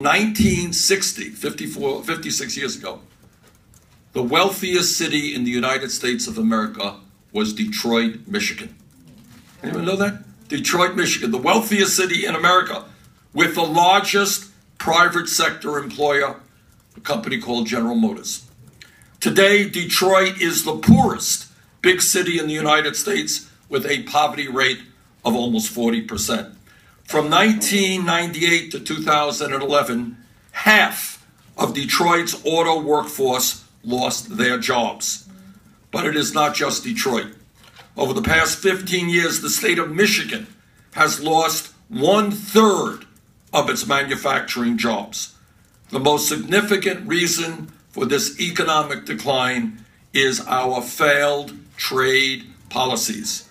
1960, 54, 56 years ago, the wealthiest city in the United States of America was Detroit, Michigan. Anyone know that? Detroit, Michigan, the wealthiest city in America, with the largest private sector employer, a company called General Motors. Today, Detroit is the poorest big city in the United States with a poverty rate of almost 40%. From 1998 to 2011, half of Detroit's auto workforce lost their jobs. But it is not just Detroit. Over the past 15 years, the state of Michigan has lost one third of its manufacturing jobs. The most significant reason for this economic decline is our failed trade policies.